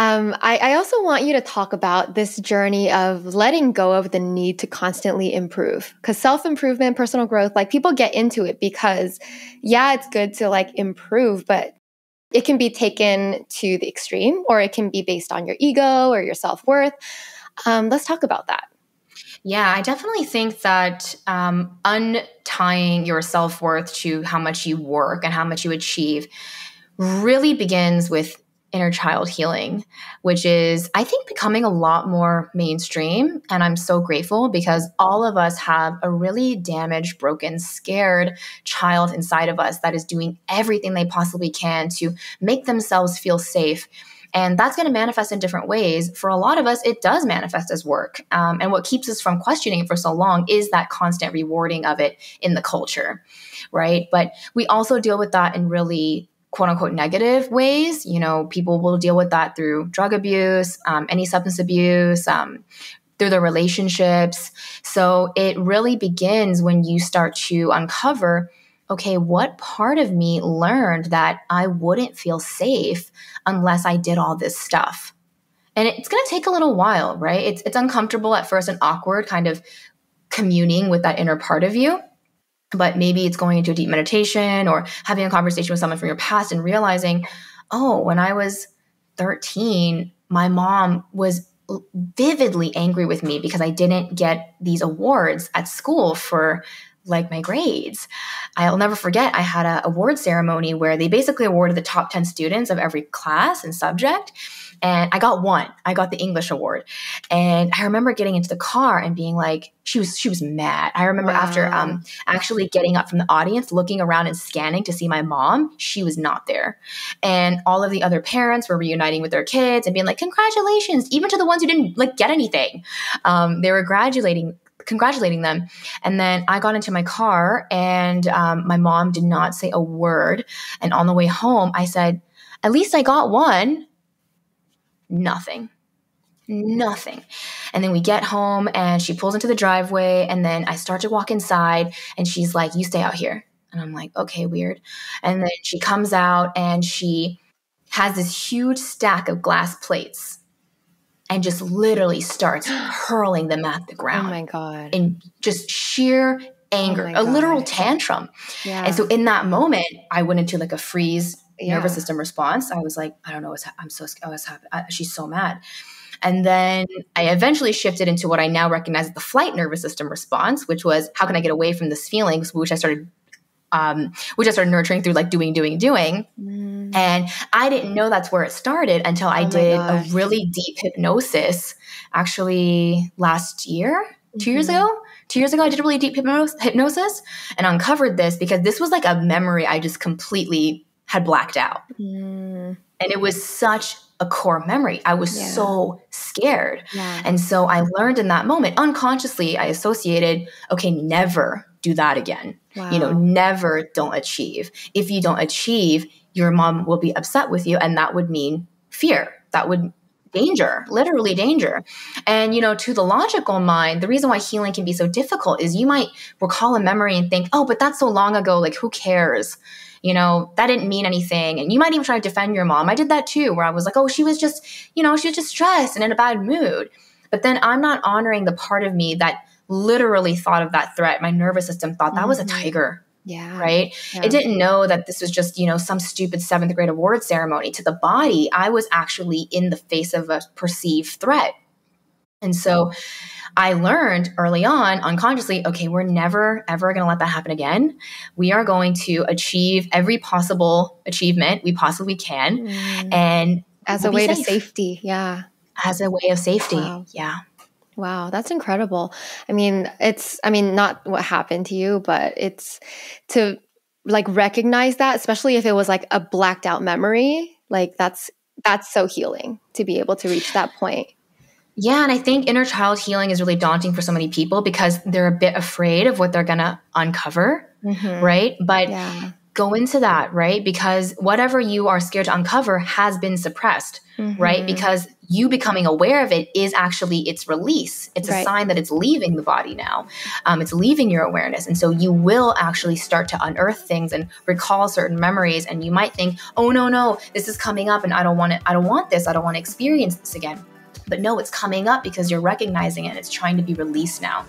Um, I, I also want you to talk about this journey of letting go of the need to constantly improve. Because self improvement, personal growth, like people get into it because, yeah, it's good to like improve, but it can be taken to the extreme or it can be based on your ego or your self worth. Um, let's talk about that. Yeah, I definitely think that um, untying your self worth to how much you work and how much you achieve really begins with inner child healing, which is, I think, becoming a lot more mainstream. And I'm so grateful because all of us have a really damaged, broken, scared child inside of us that is doing everything they possibly can to make themselves feel safe. And that's going to manifest in different ways. For a lot of us, it does manifest as work. Um, and what keeps us from questioning it for so long is that constant rewarding of it in the culture, right? But we also deal with that in really quote unquote negative ways. You know, people will deal with that through drug abuse, um, any substance abuse, um, through their relationships. So it really begins when you start to uncover okay, what part of me learned that I wouldn't feel safe unless I did all this stuff? And it's going to take a little while, right? It's, it's uncomfortable at first and awkward, kind of communing with that inner part of you but maybe it's going into a deep meditation or having a conversation with someone from your past and realizing, oh, when I was 13, my mom was vividly angry with me because I didn't get these awards at school for like my grades. I'll never forget I had a award ceremony where they basically awarded the top 10 students of every class and subject and I got one. I got the English award. And I remember getting into the car and being like, she was she was mad. I remember wow. after um actually getting up from the audience, looking around and scanning to see my mom, she was not there. And all of the other parents were reuniting with their kids and being like, congratulations, even to the ones who didn't like get anything. Um, they were congratulating congratulating them. And then I got into my car and um, my mom did not say a word. And on the way home, I said, at least I got one nothing. Nothing. And then we get home and she pulls into the driveway. And then I start to walk inside and she's like, You stay out here. And I'm like, Okay, weird. And then she comes out and she has this huge stack of glass plates and just literally starts hurling them at the oh ground. Oh my God. In just sheer anger, oh a literal tantrum. Yeah. And so in that moment, I went into like a freeze yeah. nervous system response. I was like, I don't know what's ha- I'm so oh, what's happening. She's so mad. And then I eventually shifted into what I now recognize as the flight nervous system response, which was how can I get away from this feelings, which I started um, which I started nurturing through like doing, doing, doing. Mm. And I didn't know that's where it started until I oh did a really deep hypnosis actually last year, 2 mm-hmm. years ago. Two years ago, I did a really deep hypnosis and uncovered this because this was like a memory I just completely had blacked out. Mm. And it was such a core memory. I was yeah. so scared. Yeah. And so I learned in that moment, unconsciously, I associated, okay, never do that again. Wow. You know, never don't achieve. If you don't achieve, your mom will be upset with you. And that would mean fear. That would danger, literally danger. And, you know, to the logical mind, the reason why healing can be so difficult is you might recall a memory and think, oh, but that's so long ago. Like, who cares? you know, that didn't mean anything. And you might even try to defend your mom. I did that too, where I was like, oh, she was just, you know, she was just stressed and in a bad mood. But then I'm not honoring the part of me that literally thought of that threat. My nervous system thought that mm-hmm. was a mm-hmm. tiger. Yeah. Right. Yeah. It didn't know that this was just, you know, some stupid seventh grade award ceremony. To the body, I was actually in the face of a perceived threat. And so, I learned early on unconsciously, okay, we're never, ever going to let that happen again. We are going to achieve every possible achievement we possibly can. Mm. And as we'll a way to safety. Yeah. As a way of safety. Wow. Yeah. Wow, that's incredible. I mean, it's, I mean, not what happened to you, but it's to like recognize that, especially if it was like a blacked out memory, like that's, that's so healing to be able to reach that point. Yeah, and I think inner child healing is really daunting for so many people because they're a bit afraid of what they're going to uncover, mm-hmm. right? But yeah. go into that, right? Because whatever you are scared to uncover has been suppressed, mm-hmm. right? Because you becoming aware of it is actually its release. It's right. a sign that it's leaving the body now. Um, it's leaving your awareness. And so you will actually start to unearth things and recall certain memories. And you might think, oh, no, no, this is coming up and I don't want it. I don't want this. I don't want to experience this again. But no, it's coming up because you're recognizing it. And it's trying to be released now.